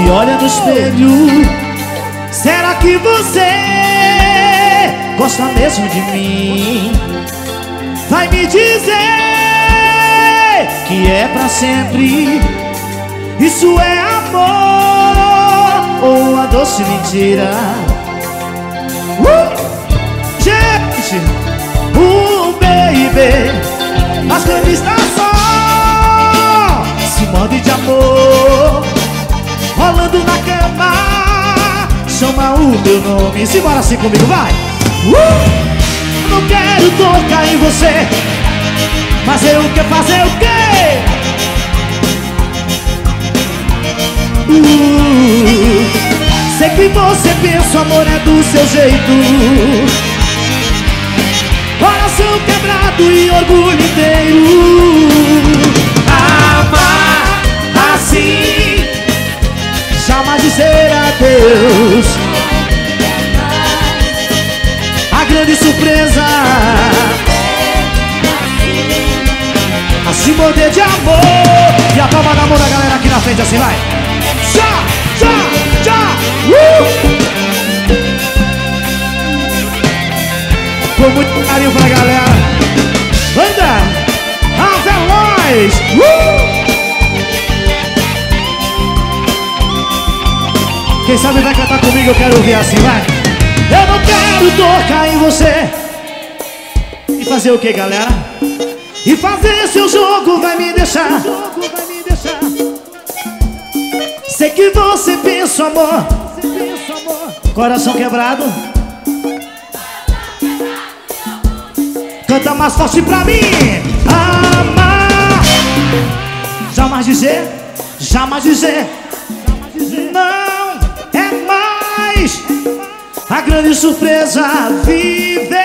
Se olha no espelho. Será que você Gosta mesmo de mim? Vai me dizer Que é pra sempre. Isso é amor Ou uma doce mentira? Uh! Gente, uh, baby As revistas só. Se morde de amor Rolando na cama Chama o meu nome Simbora assim comigo, vai uh! Não quero tocar em você Mas eu quero fazer o quê? Uh! Sei que você pensa amor é do seu jeito Coração quebrado e orgulho inteiro adeus A grande surpresa. A se morder de amor. E a palma da mão da galera aqui na frente assim, vai. Já, já, já Uh! Com muito carinho pra galera. Banda Aveloz uh! Sabe vai cantar comigo, eu quero ouvir assim, vai. Eu não quero tocar em você. E fazer o que, galera? E fazer seu jogo vai me deixar. Sei que você pensa, amor. Coração quebrado. Canta mais forte pra mim. Amar Jamais dizer Jamais dizer A grande surpresa Viver.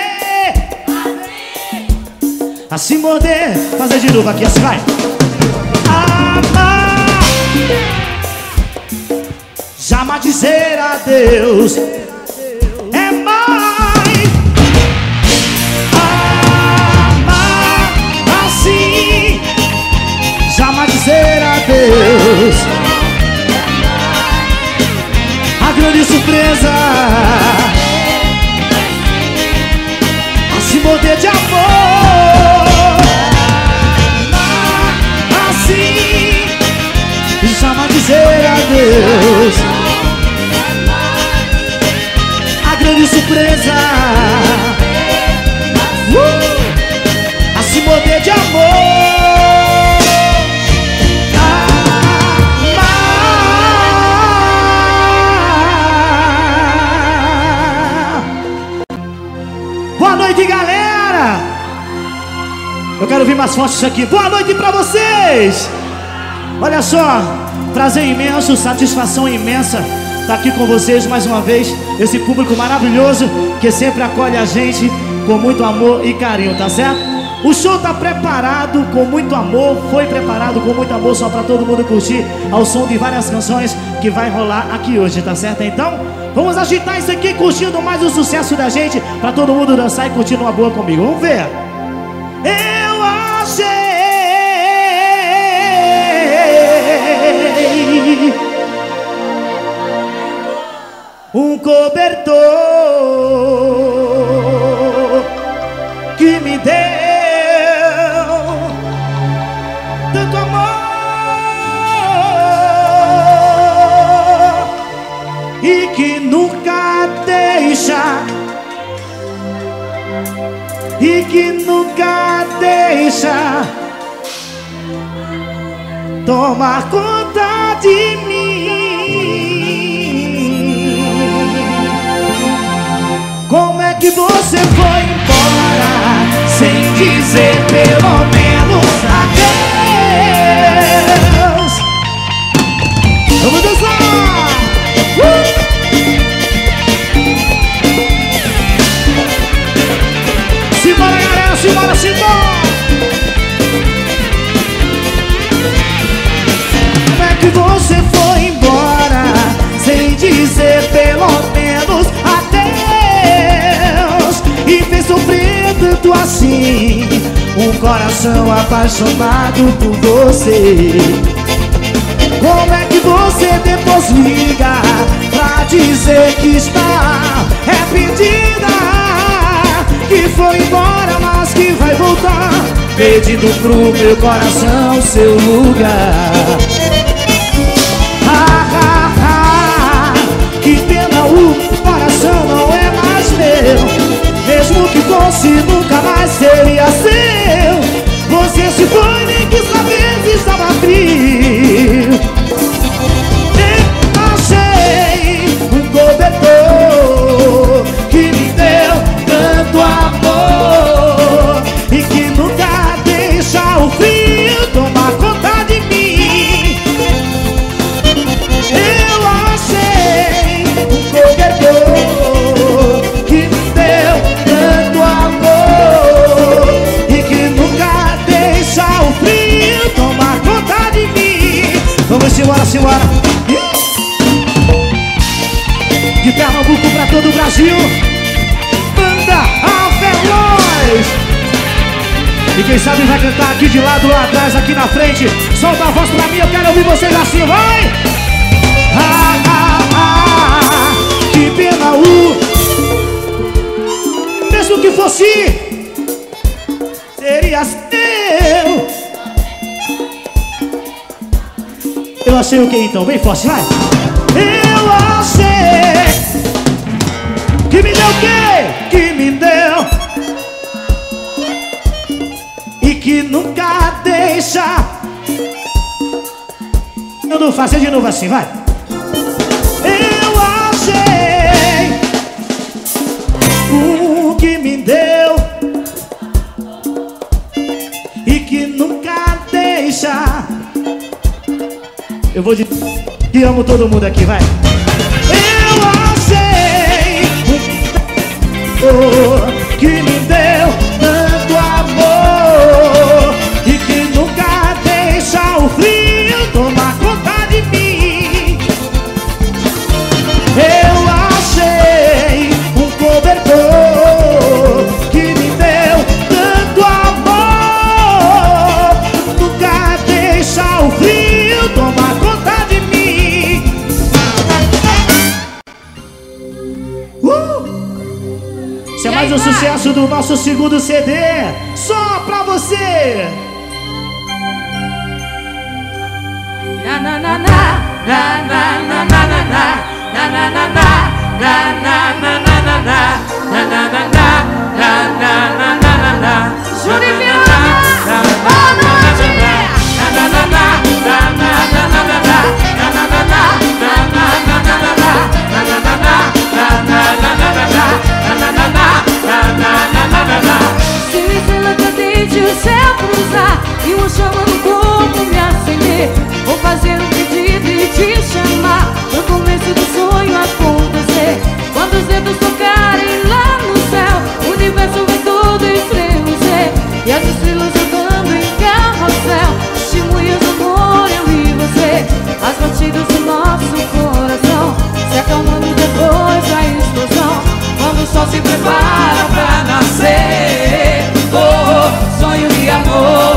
Assim morder Fazer de novo aqui, assim vai. Amar. Jamais dizer adeus surpresa A se morder de amor Assim Jamais dizer adeus. Grande surpresa. Uh! A se mover de amor Eu quero ouvir mais isso aqui. Boa noite pra vocês! Olha só, prazer imenso, satisfação imensa estar aqui com vocês mais uma vez. Esse público maravilhoso que sempre acolhe a gente com muito amor e carinho, tá certo? O show tá preparado com muito amor, foi preparado com muito amor só para todo mundo curtir ao som de várias canções que vai rolar aqui hoje, tá certo? Então, vamos agitar isso aqui curtindo mais o sucesso da gente para todo mundo dançar e curtir uma boa comigo. Vamos ver. Um cobertor que me deu tanto amor e que nunca deixa e que nunca deixa tomar conta de mim. Coração apaixonado por você. Como é que você depois liga Pra dizer que está arrependida? Que foi embora, mas que vai voltar. Pedindo pro meu coração seu lugar. Que pena o coração não é mais meu. Mesmo que fosse nunca mais seria seu Você se foi nem quis saber sabe vai cantar aqui de lado, lá atrás, aqui na frente Solta a voz pra mim, eu quero ouvir vocês assim, vai! Ah, ah, ah, que pena o Mesmo que fosse Seria seu Eu achei o que então? Bem forte, vai! Eu achei Que me deu o Faço de novo assim, vai. Eu achei O que me deu E que nunca deixa. Eu vou dizer que amo todo mundo aqui, vai. Eu achei oh, sucesso do nosso segundo CD Só pra você Na na na na na na na na na na na na na na E uma chama no corpo me acender. Vou fazer um pedido e te chamar. No começo do sonho acontecer Quando os dedos tocarem lá no céu O universo vai todo estremecer. E as estrelas andando em carrossel. Testemunhas do amor, eu e você. As batidas do nosso coração. Se acalmando depois da explosão. Quando o sol se prepara pra nascer. Oh, sonho de amor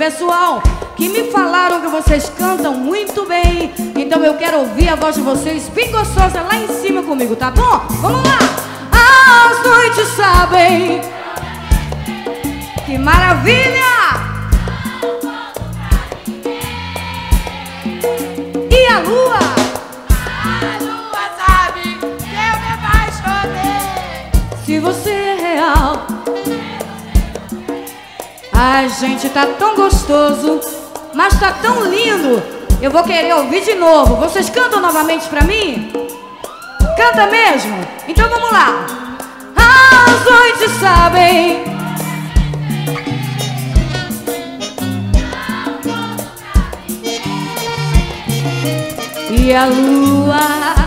pessoal que me falaram que vocês cantam muito bem. Então eu quero ouvir a voz de vocês bem gostosa lá em cima comigo, tá bom? Vamos lá! As noites sabem. Que maravilha! E a lua? se você é real. Ai, gente, tá tão gostoso, mas tá tão lindo. Eu vou querer ouvir de novo. Vocês cantam novamente pra mim? Canta mesmo? Então vamos lá. As noites sabem. E a lua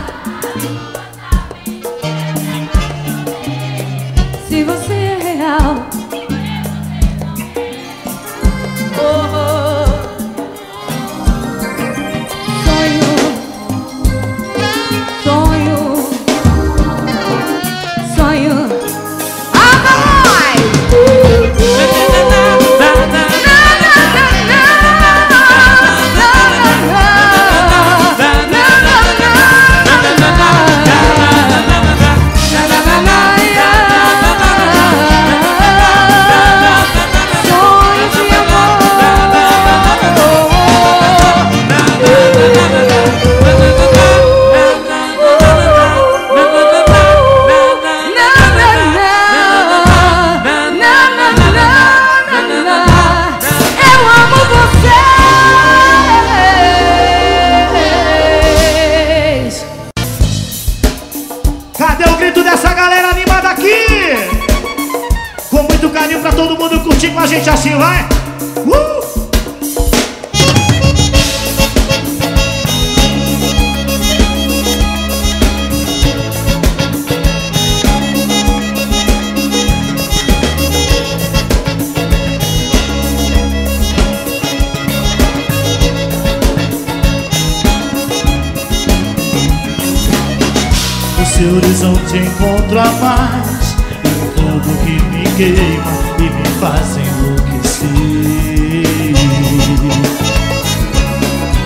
Seu horizonte encontro a paz. E um fogo que me queima e me faz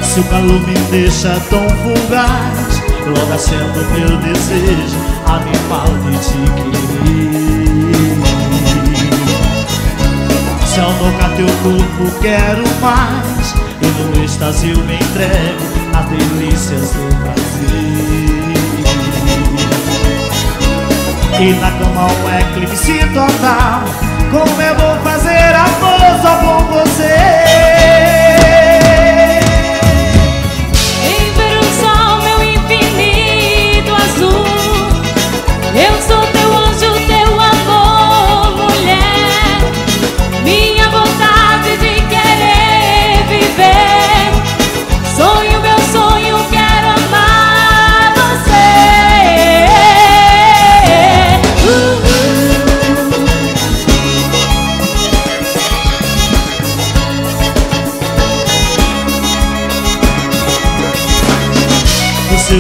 Se o calor me deixa tão fugaz Logo acendo meu desejo animal de te querer. Se ao tocar teu corpo quero mais E no êxtase eu me entrego Nas delícias do prazer E na cama um eclipse total. Como é bom fazer amor só com você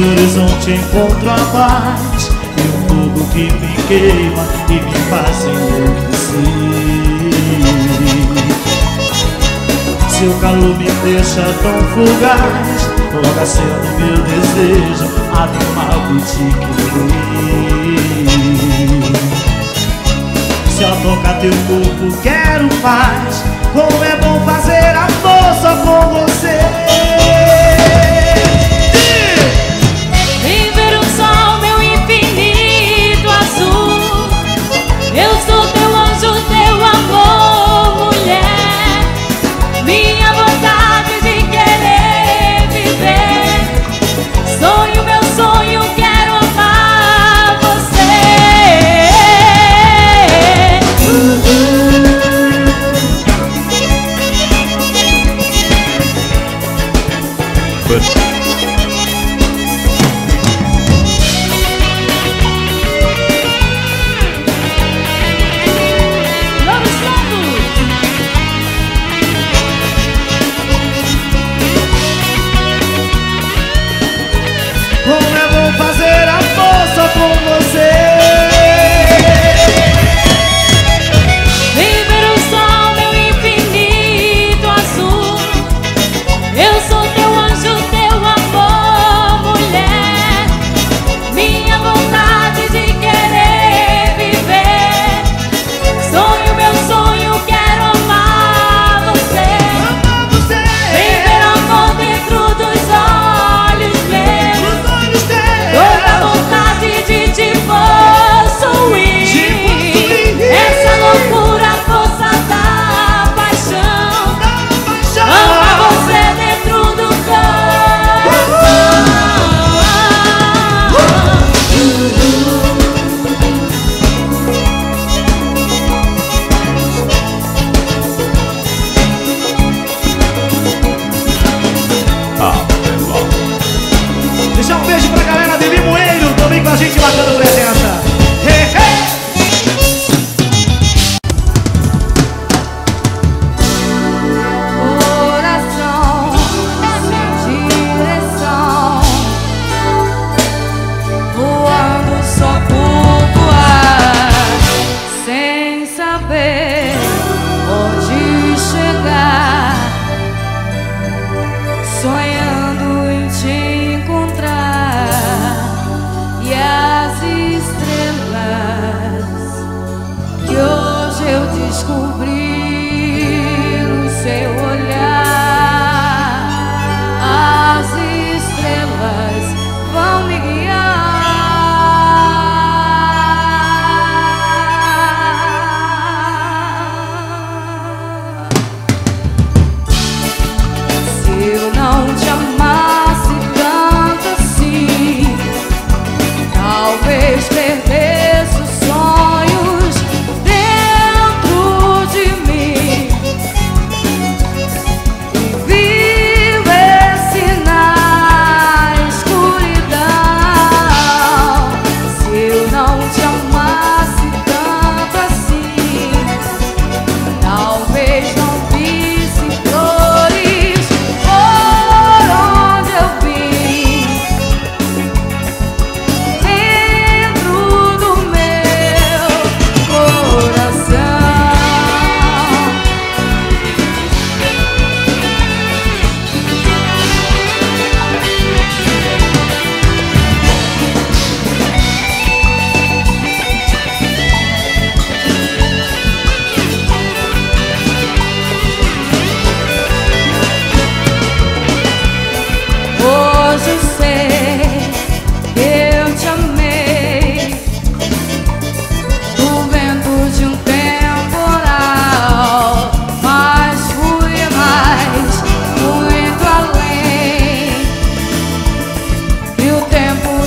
horizonte encontro a paz. E um fogo que me queima e me faz enlouquecer Seu calor me deixa tão fugaz Logo acendo meu desejo animal de te querer Se ao tocar teu corpo quero paz. Como é bom fazer amor só com você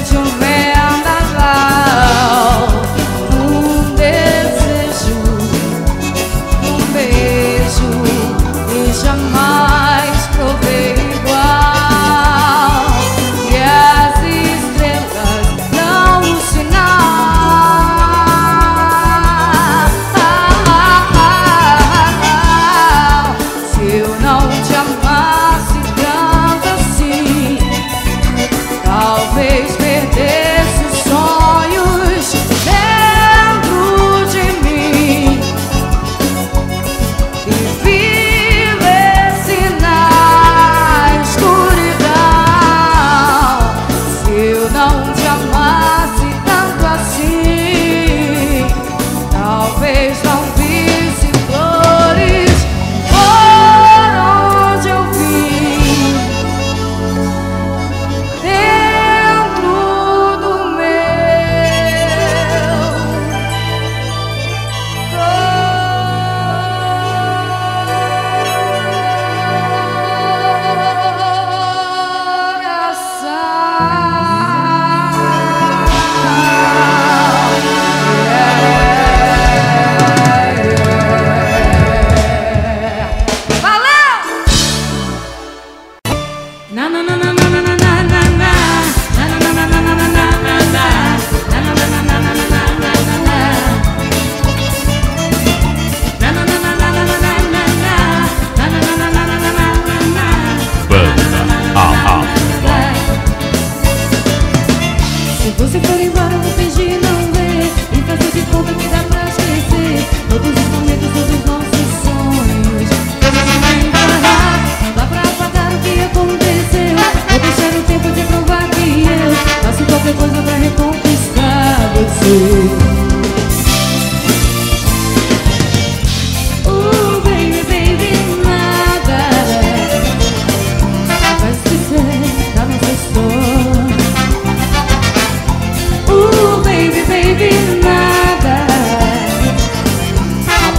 your man.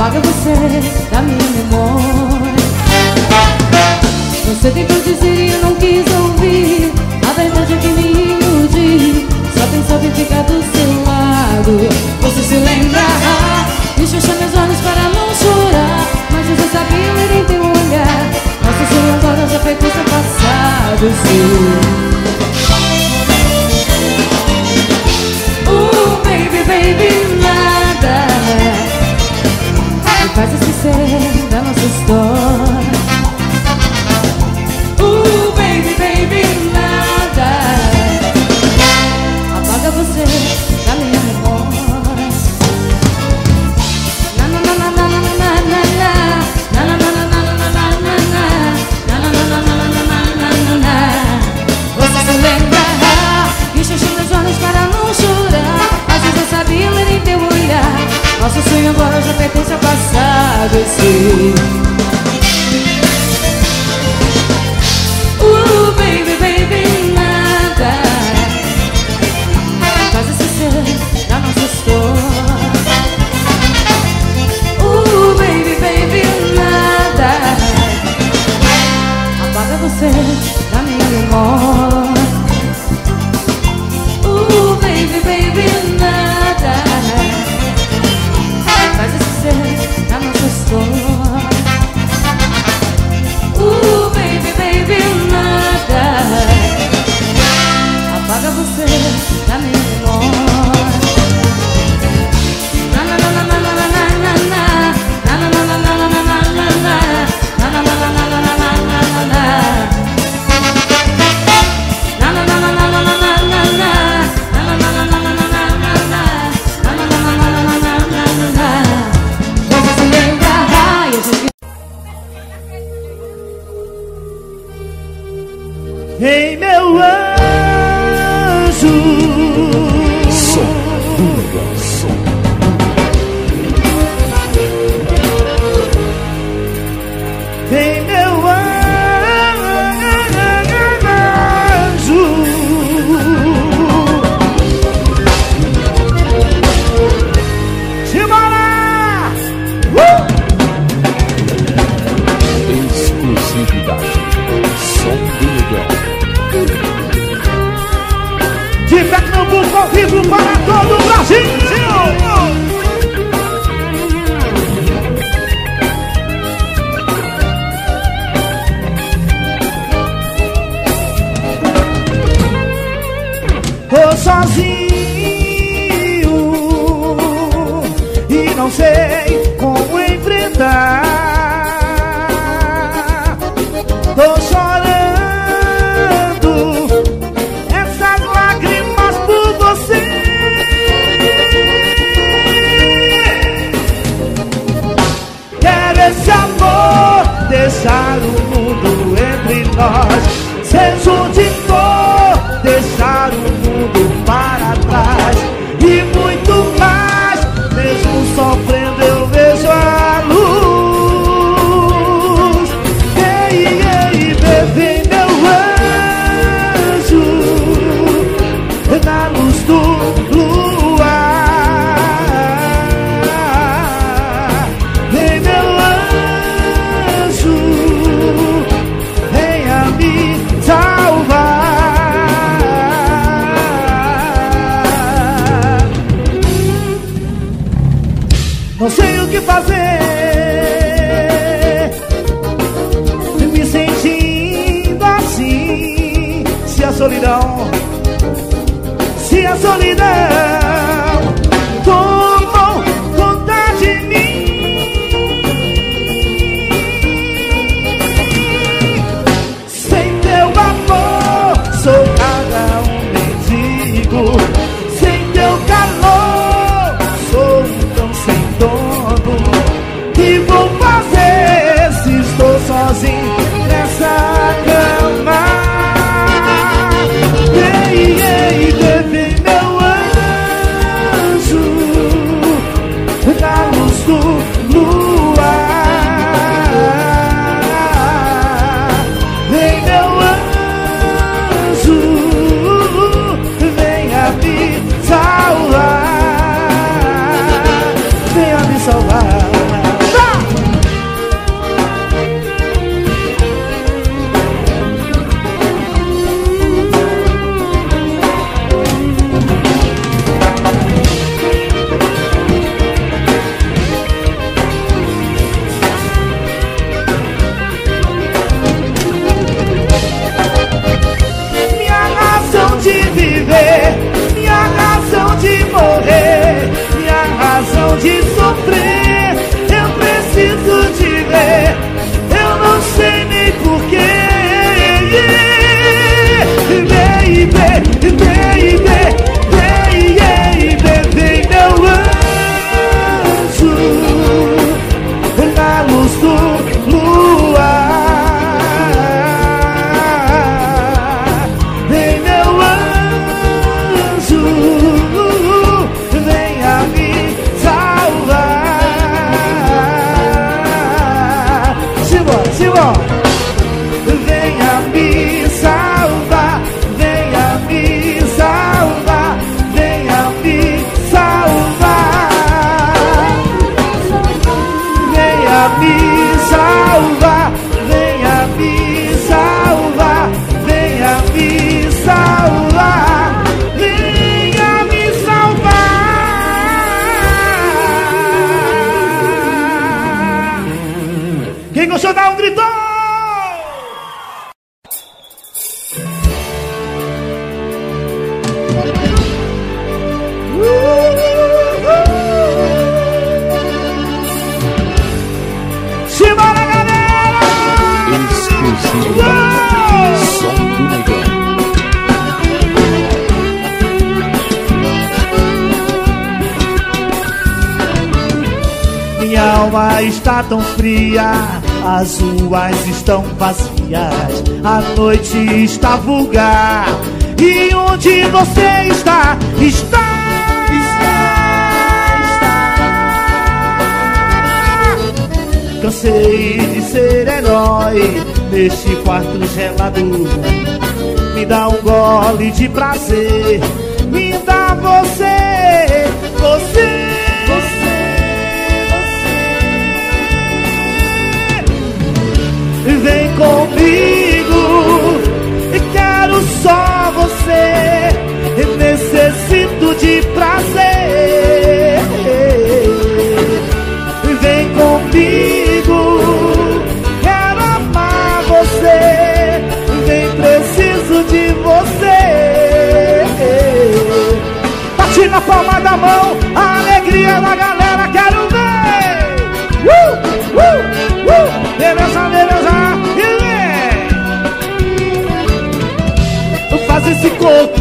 Apaga você da minha memória. Você tentou dizer e eu não quis ouvir. A verdade é que me iludi Só pensava em ficar do seu lado. Você se lembra? Me fechar meus olhos para não chorar. Mas você sabia ler em teu olhar. Nossa, se agora já fez o seu passado Sim. assustou baby, baby, nada Apaga você da minha memória Na, na, na, na, na, na, na, na, na Na, na, na, na, na, na, na, na Na, na, na, na, na, na, na, na, na Nosso sonho agora já pertence a agradecer. sozinho. Alma está tão fria, as ruas estão vazias, a noite está vulgar. E onde você está? Está, está, está. Cansei de ser herói neste quarto gelado. Me dá um gole de prazer, me dá você, você, Vem comigo, quero só você. Necessito de prazer. Vem comigo, quero amar você. Vem, preciso de você. Bate na palma da mão, a alegria da galera,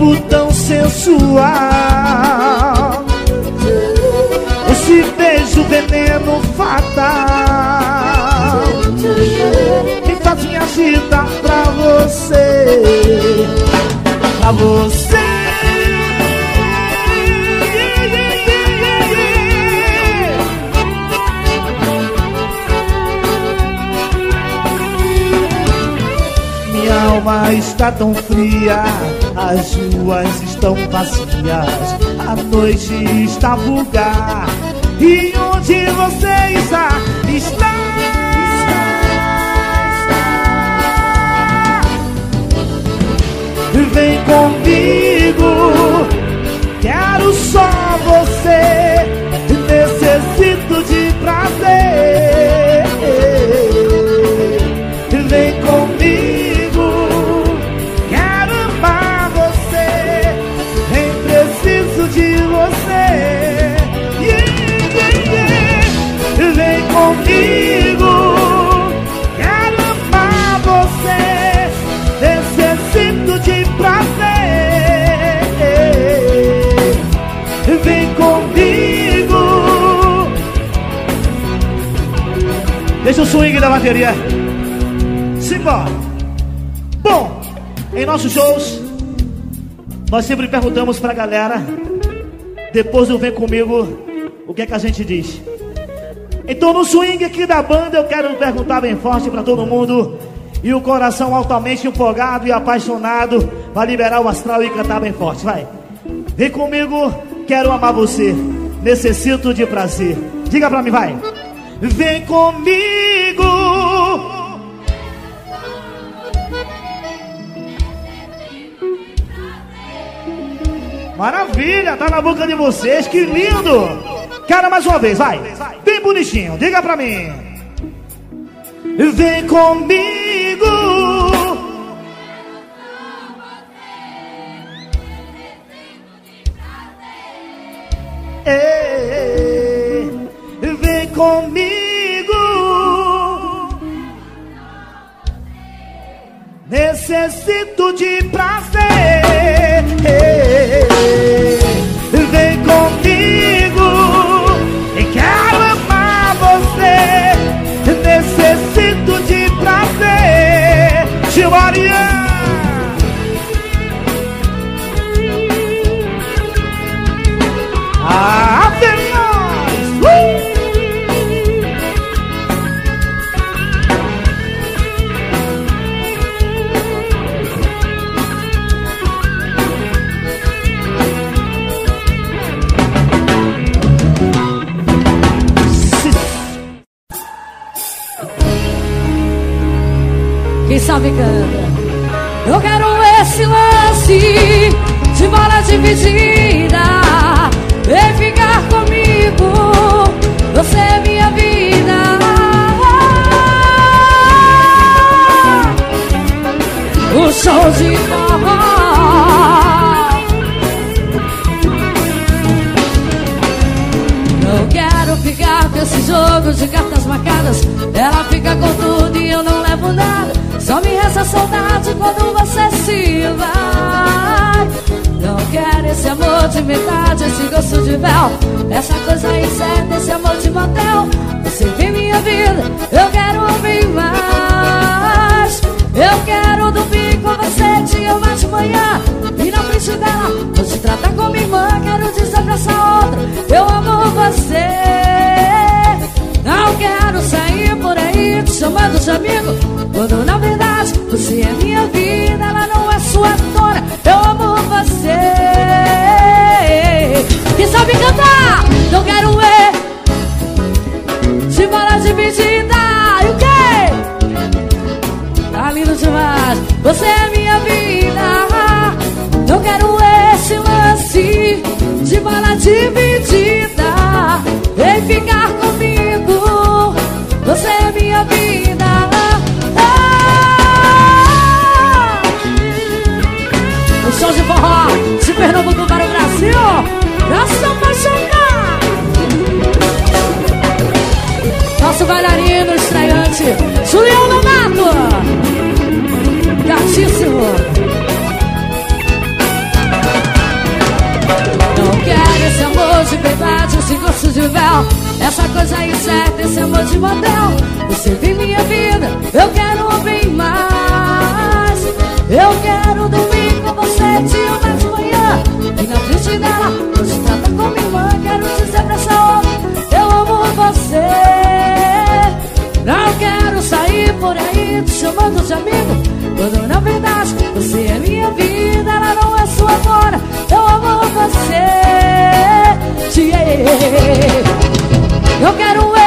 corpo tão sensual. Esse beijo veneno fatal. Me faz me agitar pra você. Pra você. Alma está tão fria, as ruas estão vazias, a noite está vulgar. E onde você está? Está. Vem comigo, quero só Comigo, quero amar você. Necessito de prazer. Vem comigo. Deixa o swing da bateria. Simbora. Bom, em nossos shows, nós sempre perguntamos pra galera, depois do Vem Comigo, o que é que a gente diz. Então no swing aqui da banda eu quero perguntar bem forte pra todo mundo. E o coração altamente empolgado e apaixonado vai liberar o astral e cantar bem forte, vai. Vem comigo, quero amar você. Necessito de prazer. Diga pra mim, vai. Vem comigo. Maravilha, tá na boca de vocês, que lindo! Cara, mais uma vez, vai. Bem bonitinho, diga pra mim. Vem comigo. Vem comigo. Necessito de prazer. dividida Vem ficar comigo. Você é minha vida. Ah! O show de forró de Pernambuco para o Brasil. Eu paixão apaixonada Nosso bailarino estreante. coisa incerta, esse amor de motel Você vive minha vida, eu quero ouvir mais. Eu quero dormir com você dia ou de manhã. E na frente dela, hoje trata com minha irmã. Quero dizer pra essa outra, eu amo você. Não quero sair por aí te chamando de amigo Quando na verdade, você é minha vida Ela não é sua agora, eu amo você. Yeah. Eu quero